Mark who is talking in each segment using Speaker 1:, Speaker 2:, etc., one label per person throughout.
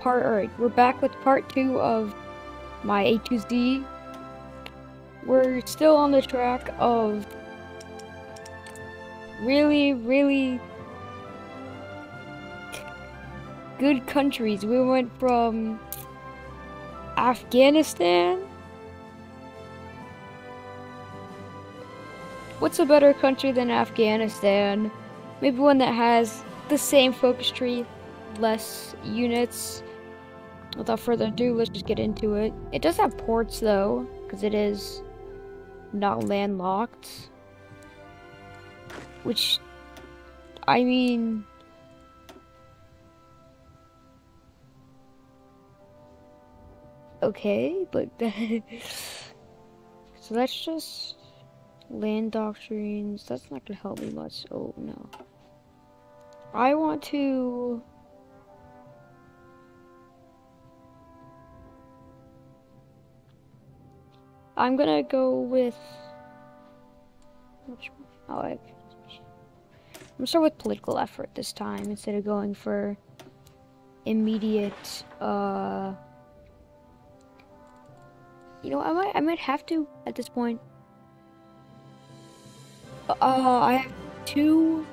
Speaker 1: part, alright, we're back with part two of my A to Z. We're still on the track of really, really good countries. We went from Afghanistan. What's a better country than Afghanistan? Maybe one that has the same focus tree, less units. Without further ado, let's just get into it. It does have ports though, because it is not landlocked. Which, I mean... Okay, but... so that's just land doctrines. That's not gonna help me much. Oh, no. I want to... I'm gonna go with... Oh, I... I'm gonna start with political effort this time instead of going for immediate, uh... You know, I might, I might have to at this point. Uh, I have two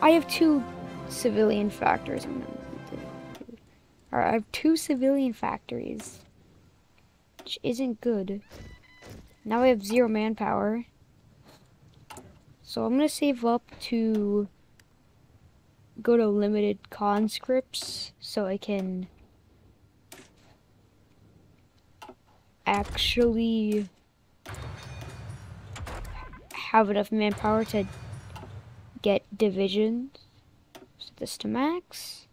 Speaker 1: I have two civilian factories. I have two civilian factories, which isn't good. Now I have zero manpower. So I'm gonna save up to go to limited conscripts so I can actually have enough manpower to get divisions. Set this to max.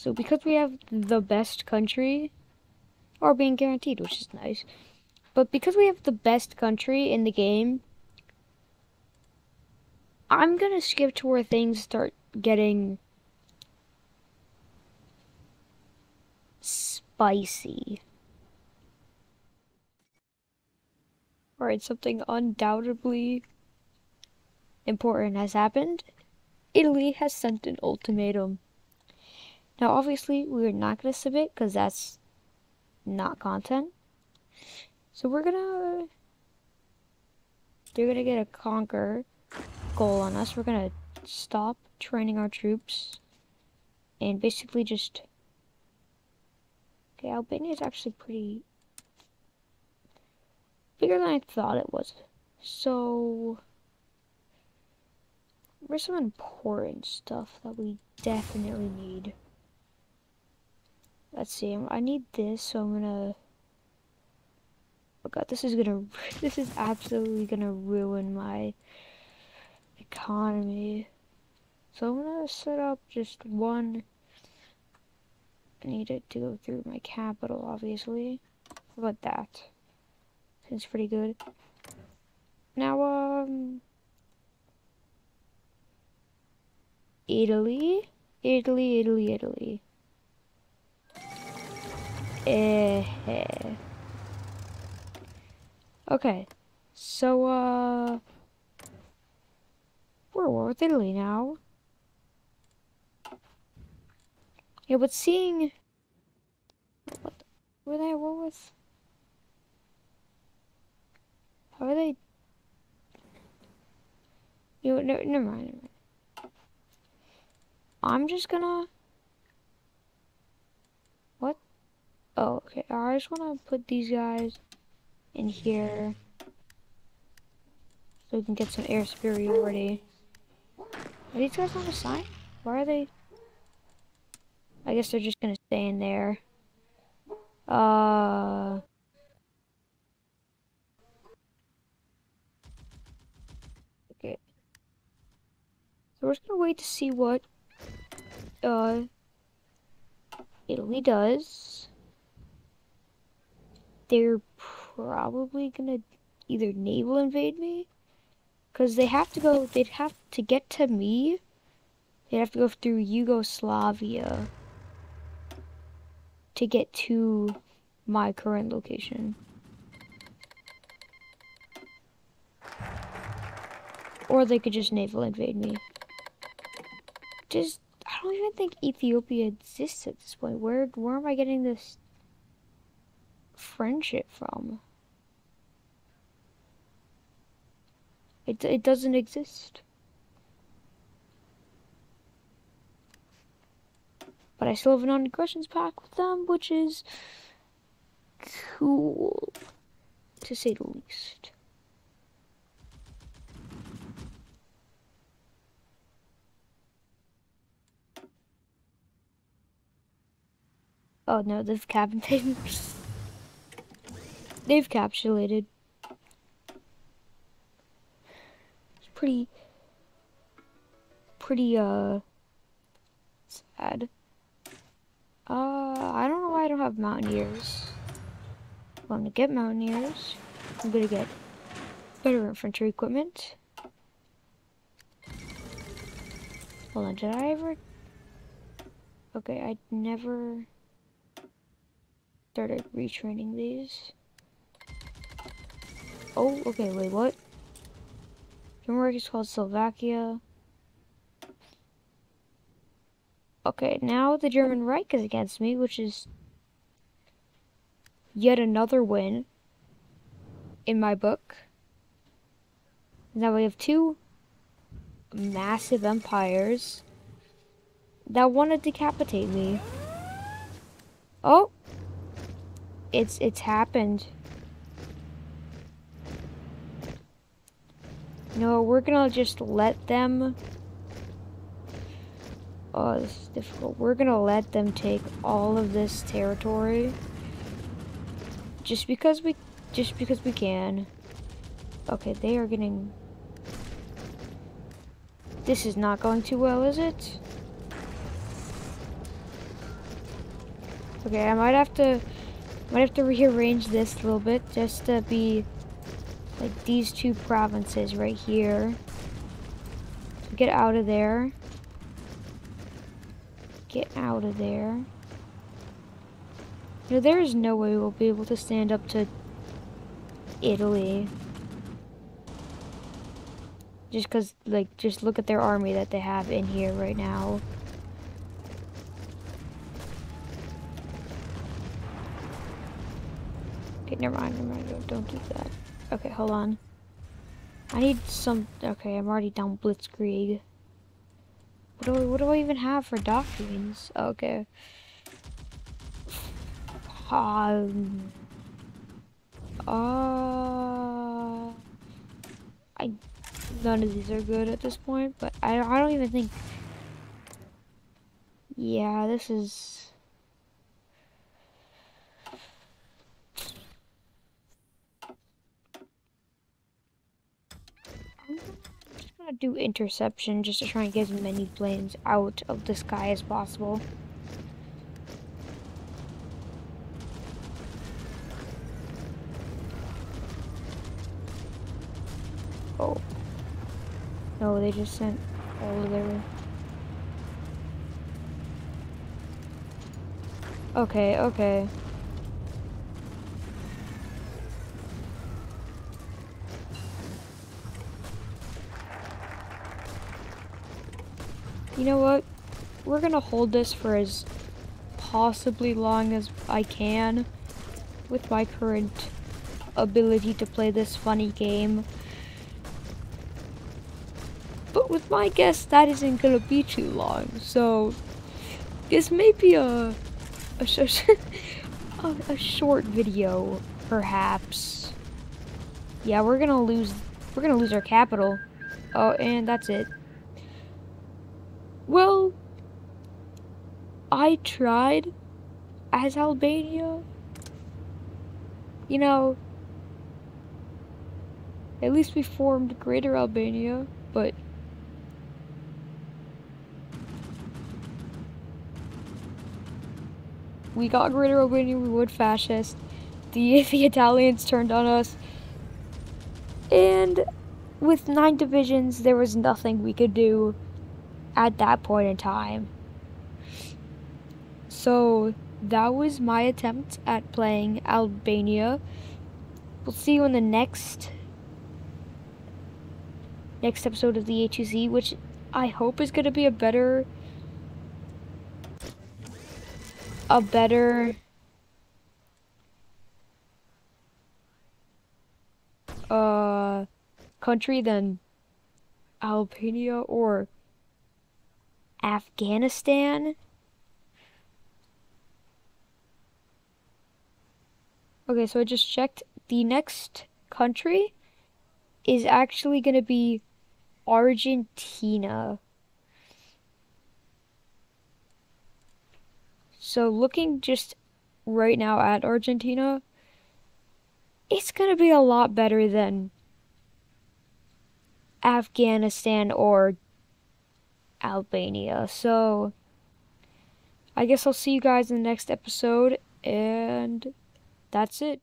Speaker 1: So because we have the best country, or being guaranteed, which is nice, but because we have the best country in the game, I'm gonna skip to where things start getting spicy. Alright, something undoubtedly important has happened. Italy has sent an ultimatum. Now, obviously, we're not going to submit because that's not content. So we're going to... They're going to get a conquer goal on us. We're going to stop training our troops and basically just... Okay, Albania is actually pretty bigger than I thought it was. So, where's some important stuff that we definitely need? Let's see, I need this, so I'm gonna, oh god, this is gonna, this is absolutely gonna ruin my economy. So I'm gonna set up just one, I need it to go through my capital, obviously. How about that? It's pretty good. Now, um... Italy? Italy, Italy, Italy. Eh, eh. Okay. So, uh... We're war with Italy now. Yeah, but seeing... What the, were they at war with? How are they? You no, never mind, never mind. I'm just gonna. What? Oh, okay. I just want to put these guys in here so we can get some air superiority. Are these guys on the side? Why are they? I guess they're just gonna stay in there. Uh. Okay. So we're just gonna wait to see what uh Italy does. They're probably gonna either naval invade me because they have to go they'd have to get to me they'd have to go through Yugoslavia to get to my current location Or they could just naval invade me. Just, I don't even think Ethiopia exists at this point. Where, where am I getting this friendship from? It, it doesn't exist. But I still have an non-aggressions pact with them, which is cool, to say the least. Oh no, this cabin capitulated. they've capitulated. It's pretty, pretty, uh, sad. Uh, I don't know why I don't have Mountaineers. I'm gonna get Mountaineers. I'm gonna get better infantry equipment. Hold on, did I ever... Okay, I never started retraining these. Oh, okay, wait, what? German is called Slovakia. Okay, now the German Reich is against me, which is yet another win in my book. Now we have two massive empires that want to decapitate me. Oh! it's it's happened. No, we're gonna just let them. Oh, this is difficult. We're gonna let them take all of this territory. Just because we, just because we can. Okay, they are getting. This is not going too well, is it? Okay, I might have to might have to rearrange this a little bit just to be like these two provinces right here. So get out of there. Get out of there. Know, there is no way we'll be able to stand up to Italy. Just because, like, just look at their army that they have in here right now. Okay, never mind, never mind. Don't do that. Okay, hold on. I need some... Okay, I'm already down Blitzkrieg. What do I, what do I even have for doctrines? Okay. Um... Uh... I... None of these are good at this point, but I, I don't even think... Yeah, this is... gonna do interception just to try and get as many planes out of the sky as possible. Oh. No, they just sent all of their... Okay, okay. You know what? We're gonna hold this for as possibly long as I can with my current ability to play this funny game. But with my guess, that isn't gonna be too long, so this may be a a, a, a short video, perhaps. Yeah, we're gonna lose we're gonna lose our capital. Oh, and that's it. Well, I tried as Albania. You know, at least we formed Greater Albania, but we got Greater Albania, we would fascist. The, the Italians turned on us. And with nine divisions, there was nothing we could do at that point in time. So that was my attempt at playing Albania. We'll see you in the next next episode of the A2Z, which I hope is going to be a better a better uh country than Albania or Afghanistan. Okay, so I just checked. The next country is actually going to be Argentina. So looking just right now at Argentina, it's going to be a lot better than Afghanistan or Albania. So I guess I'll see you guys in the next episode and that's it.